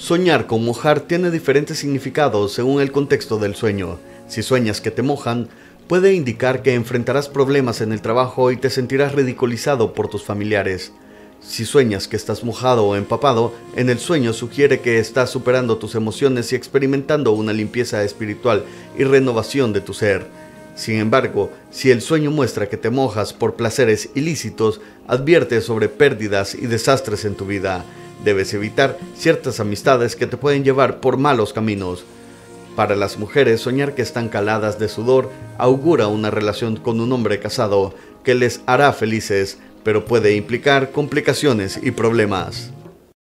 Soñar con mojar tiene diferentes significados según el contexto del sueño. Si sueñas que te mojan, puede indicar que enfrentarás problemas en el trabajo y te sentirás ridiculizado por tus familiares. Si sueñas que estás mojado o empapado, en el sueño sugiere que estás superando tus emociones y experimentando una limpieza espiritual y renovación de tu ser. Sin embargo, si el sueño muestra que te mojas por placeres ilícitos, advierte sobre pérdidas y desastres en tu vida. Debes evitar ciertas amistades que te pueden llevar por malos caminos. Para las mujeres, soñar que están caladas de sudor augura una relación con un hombre casado que les hará felices, pero puede implicar complicaciones y problemas.